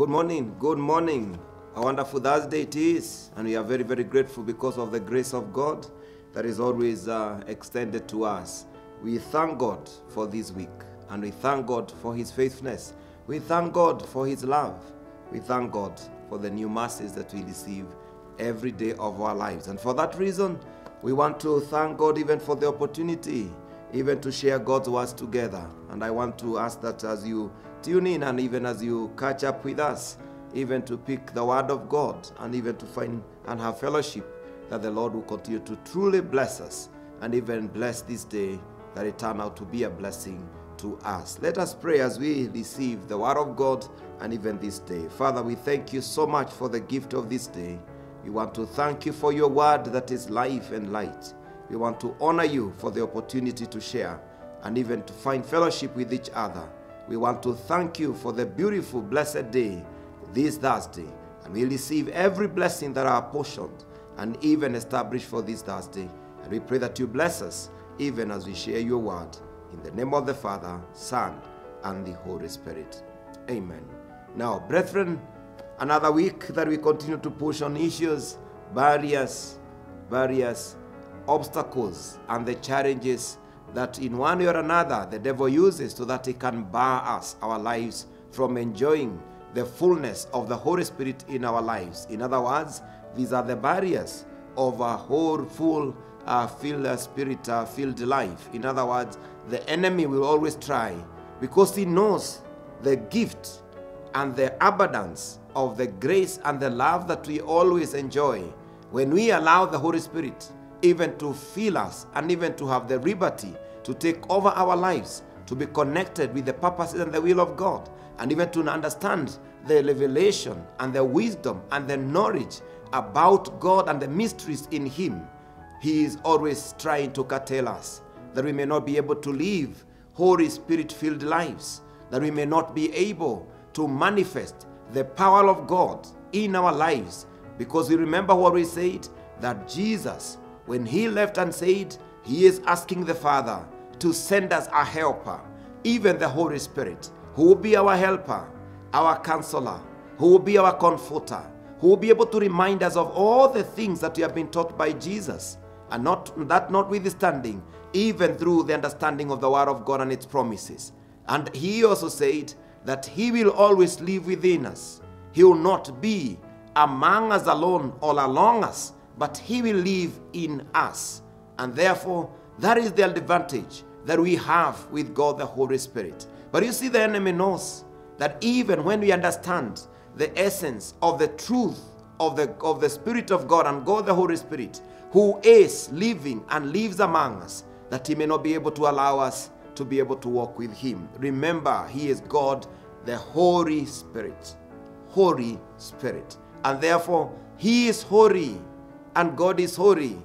Good morning. Good morning. A wonderful Thursday it is, and we are very, very grateful because of the grace of God that is always uh, extended to us. We thank God for this week, and we thank God for His faithfulness. We thank God for His love. We thank God for the new mercies that we receive every day of our lives. And for that reason, we want to thank God even for the opportunity, even to share God's words together. And I want to ask that as you tune in and even as you catch up with us, even to pick the word of God and even to find and have fellowship, that the Lord will continue to truly bless us and even bless this day that it turn out to be a blessing to us. Let us pray as we receive the word of God and even this day. Father, we thank you so much for the gift of this day. We want to thank you for your word that is life and light. We want to honor you for the opportunity to share and even to find fellowship with each other. We want to thank you for the beautiful, blessed day this Thursday. And we receive every blessing that are portioned and even established for this Thursday. And we pray that you bless us even as we share your word. In the name of the Father, Son, and the Holy Spirit. Amen. Now, brethren, another week that we continue to push on issues, barriers, barriers, obstacles, and the challenges that in one way or another the devil uses so that he can bar us, our lives, from enjoying the fullness of the Holy Spirit in our lives. In other words, these are the barriers of a whole, full, uh, filled uh, spirit, uh, filled life. In other words, the enemy will always try because he knows the gift and the abundance of the grace and the love that we always enjoy when we allow the Holy Spirit even to fill us and even to have the liberty to take over our lives, to be connected with the purposes and the will of God, and even to understand the revelation and the wisdom and the knowledge about God and the mysteries in Him. He is always trying to curtail us that we may not be able to live Holy Spirit filled lives, that we may not be able to manifest the power of God in our lives. Because we remember what we said that Jesus, when He left and said, He is asking the Father to send us a helper, even the Holy Spirit, who will be our helper, our counselor, who will be our comforter, who will be able to remind us of all the things that we have been taught by Jesus. And not that notwithstanding, even through the understanding of the Word of God and its promises. And he also said that he will always live within us. He will not be among us alone or along us, but he will live in us. And therefore, that is the advantage that we have with God the Holy Spirit. But you see, the enemy knows that even when we understand the essence of the truth of the, of the Spirit of God and God the Holy Spirit, who is living and lives among us, that he may not be able to allow us to be able to walk with him. Remember, he is God, the Holy Spirit. Holy Spirit. And therefore, he is holy, and God is holy.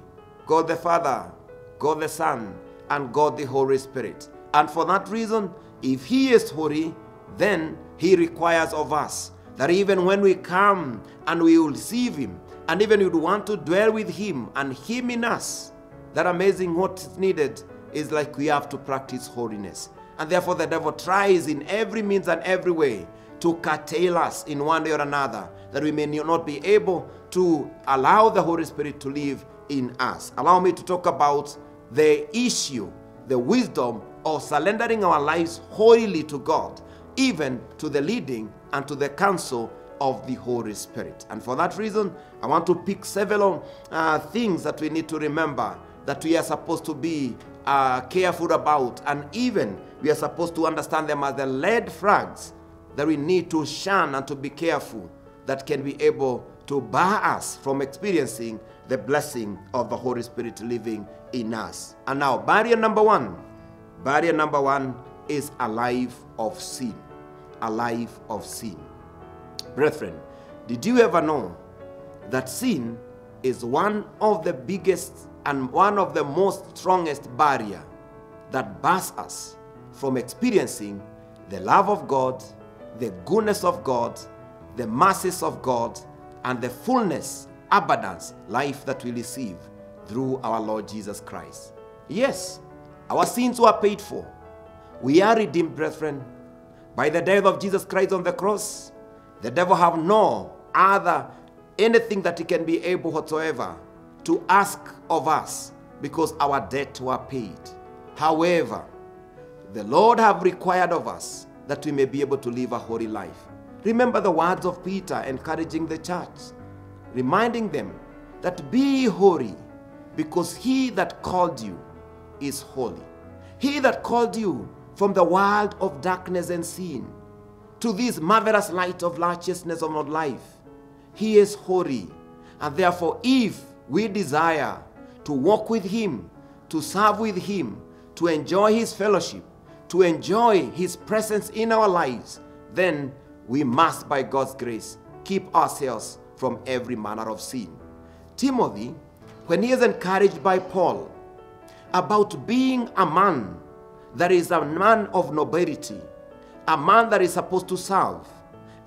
God the Father, God the Son, and God the Holy Spirit. And for that reason, if he is holy, then he requires of us that even when we come and we will receive him, and even we want to dwell with him and him in us, that amazing what is needed is like we have to practice holiness. And therefore, the devil tries in every means and every way to curtail us in one way or another, that we may not be able to allow the Holy Spirit to live in us. Allow me to talk about the issue, the wisdom of surrendering our lives wholly to God, even to the leading and to the counsel of the Holy Spirit. And for that reason, I want to pick several uh, things that we need to remember that we are supposed to be uh, careful about, and even we are supposed to understand them as the lead flags that we need to shun and to be careful that can be able to bar us from experiencing the blessing of the Holy Spirit living in us. And now, barrier number one barrier number one is a life of sin. A life of sin. Brethren, did you ever know that sin is one of the biggest and one of the most strongest barrier that bars us from experiencing the love of God, the goodness of God, the mercies of God, and the fullness, abundance, life that we receive through our Lord Jesus Christ. Yes, our sins were paid for. We are redeemed, brethren, by the death of Jesus Christ on the cross. The devil have no other anything that he can be able whatsoever to ask of us because our debt were paid. However, the Lord have required of us that we may be able to live a holy life. Remember the words of Peter encouraging the church, reminding them that be holy because he that called you is holy. He that called you from the world of darkness and sin to this marvelous light of righteousness of life, he is holy. And therefore, if we desire to walk with him, to serve with him, to enjoy his fellowship, to enjoy his presence in our lives, then we must, by God's grace, keep ourselves from every manner of sin. Timothy, when he is encouraged by Paul about being a man that is a man of nobility, a man that is supposed to serve,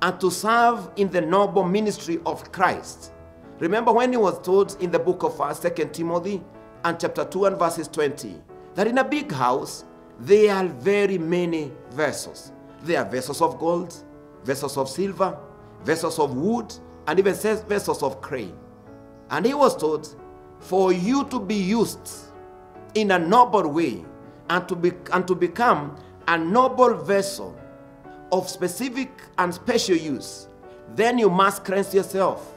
and to serve in the noble ministry of Christ. Remember when he was told in the book of uh, 2 Timothy and chapter 2 and verses 20 that in a big house there are very many vessels. There are vessels of gold, vessels of silver, vessels of wood, and even vessels of clay. And he was told, for you to be used in a noble way and to, be, and to become a noble vessel of specific and special use, then you must cleanse yourself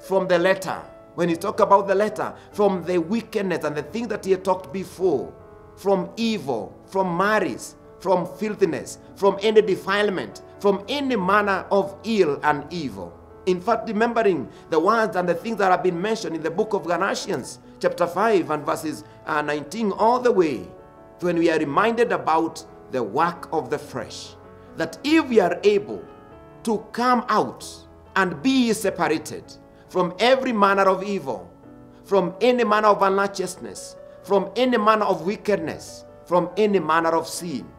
from the letter. When you talk about the letter, from the wickedness and the things that he talked before, from evil, from malice, from filthiness, from any defilement, from any manner of ill and evil. In fact, remembering the words and the things that have been mentioned in the book of Galatians, chapter 5 and verses uh, 19, all the way, when we are reminded about the work of the flesh. That if we are able to come out and be separated from every manner of evil, from any manner of unrighteousness, from any manner of wickedness, from any manner of sin,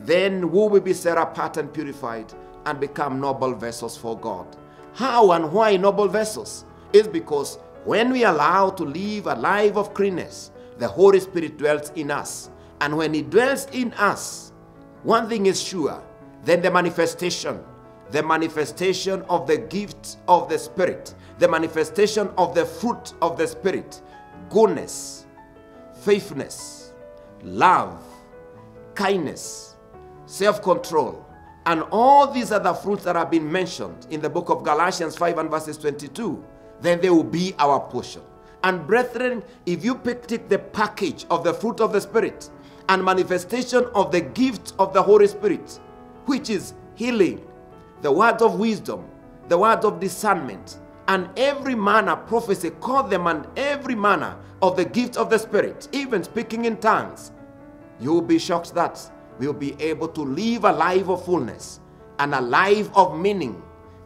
then will we be set apart and purified and become noble vessels for God. How and why noble vessels? Is because when we allow to live a life of cleanness, the Holy Spirit dwells in us. And when He dwells in us, one thing is sure, then the manifestation, the manifestation of the gift of the Spirit, the manifestation of the fruit of the Spirit, goodness, faithfulness, love, kindness, self control, and all these other fruits that have been mentioned in the book of Galatians 5 and verses 22, then they will be our portion. And brethren, if you pick the package of the fruit of the Spirit and manifestation of the gift of the Holy Spirit, which is healing, the word of wisdom, the word of discernment, and every manner prophecy, call them and every manner of the gift of the Spirit, even speaking in tongues, you will be shocked that we'll be able to live a life of fullness and a life of meaning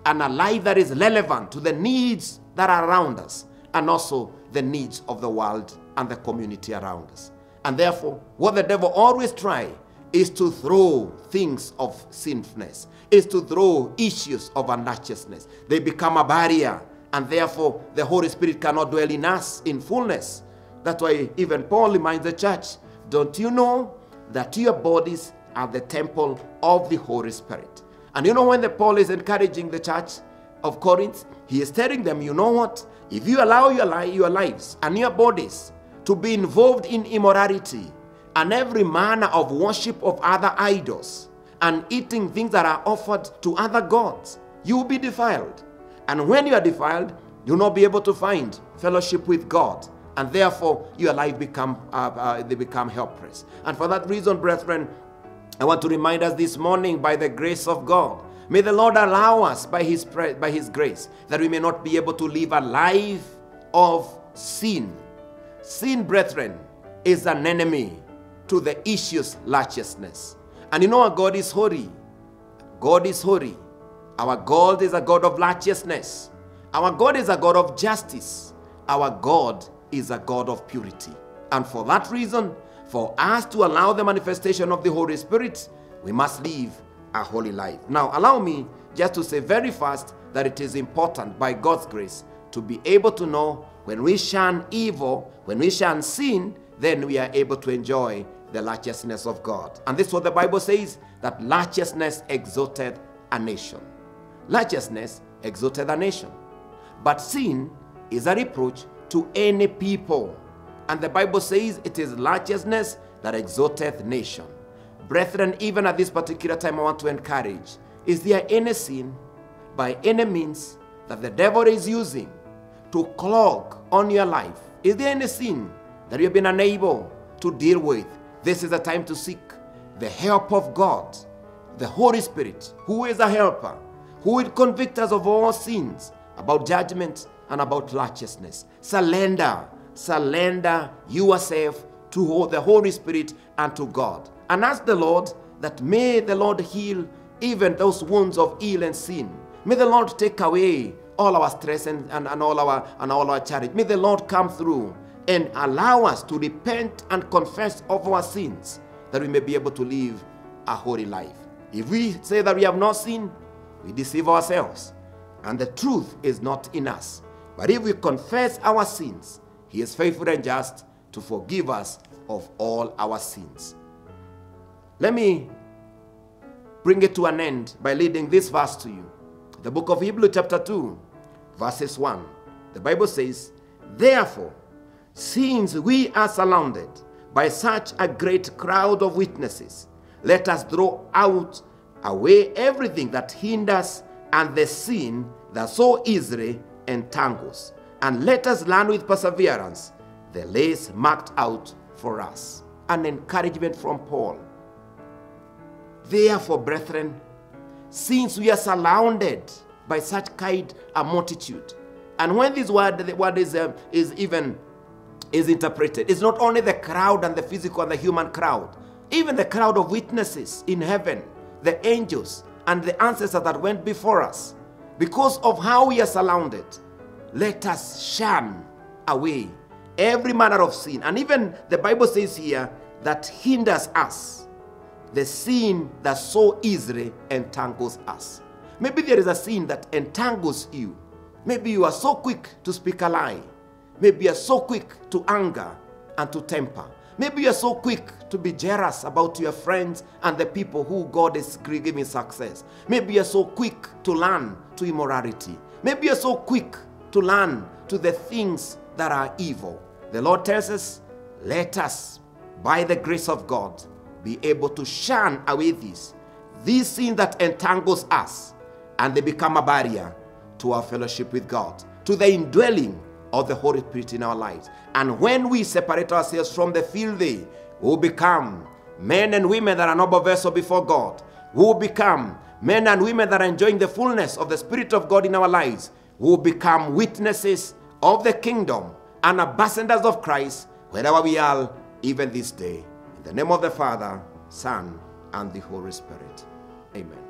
and a life that is relevant to the needs that are around us and also the needs of the world and the community around us. And therefore, what the devil always try is to throw things of sinfulness, is to throw issues of unrighteousness. They become a barrier, and therefore the Holy Spirit cannot dwell in us in fullness. That's why even Paul reminds the church, don't you know that your bodies are the temple of the Holy Spirit? And you know when the Paul is encouraging the church of Corinth, he is telling them, you know what? If you allow your, li- your lives and your bodies to be involved in immorality and every manner of worship of other idols and eating things that are offered to other gods, you will be defiled. And when you are defiled, you'll not be able to find fellowship with God. And therefore, your life become uh, uh, they become helpless. And for that reason, brethren, I want to remind us this morning by the grace of God May the Lord allow us by his, by his grace that we may not be able to live a life of sin. Sin, brethren, is an enemy to the issues righteousness. And you know our God is holy. God is holy. Our God is a God of righteousness. Our God is a God of justice. Our God is a God of purity. And for that reason, for us to allow the manifestation of the Holy Spirit, we must live a holy life. Now, allow me just to say very fast that it is important by God's grace to be able to know when we shun evil, when we shun sin, then we are able to enjoy the righteousness of God. And this is what the Bible says that righteousness exalted a nation. Righteousness exalteth a nation. But sin is a reproach to any people. And the Bible says it is righteousness that exalteth nation. Brethren, even at this particular time, I want to encourage is there any sin by any means that the devil is using to clog on your life? Is there any sin that you have been unable to deal with? This is the time to seek the help of God, the Holy Spirit, who is a helper, who will convict us of all sins, about judgment and about righteousness. Surrender, surrender yourself to the Holy Spirit and to God. And ask the Lord that may the Lord heal even those wounds of ill and sin. May the Lord take away all our stress and, and, and all our and all our charity. May the Lord come through and allow us to repent and confess of our sins that we may be able to live a holy life. If we say that we have not sinned, we deceive ourselves, and the truth is not in us. But if we confess our sins, He is faithful and just to forgive us of all our sins. Let me bring it to an end by leading this verse to you. The book of Hebrew, chapter 2, verses 1. The Bible says, Therefore, since we are surrounded by such a great crowd of witnesses, let us draw out away everything that hinders and the sin that so easily entangles, and let us learn with perseverance the race marked out for us. An encouragement from Paul. Therefore, brethren, since we are surrounded by such kind a multitude, and when this word, the word is, uh, is even is interpreted, it's not only the crowd and the physical and the human crowd, even the crowd of witnesses in heaven, the angels and the ancestors that went before us. Because of how we are surrounded, let us shun away every manner of sin. And even the Bible says here that hinders us the sin that so easily entangles us. Maybe there is a sin that entangles you. Maybe you are so quick to speak a lie. Maybe you are so quick to anger and to temper. Maybe you are so quick to be jealous about your friends and the people who God is giving success. Maybe you are so quick to learn to immorality. Maybe you are so quick to learn to the things that are evil. The Lord tells us, let us, by the grace of God, be able to shun away this, these sin that entangles us, and they become a barrier to our fellowship with God, to the indwelling of the Holy Spirit in our lives. And when we separate ourselves from the filthy, we will become men and women that are noble vessel before God. We will become men and women that are enjoying the fullness of the Spirit of God in our lives. We will become witnesses of the kingdom and ambassadors of Christ wherever we are, even this day. In the name of the Father, Son, and the Holy Spirit. Amen.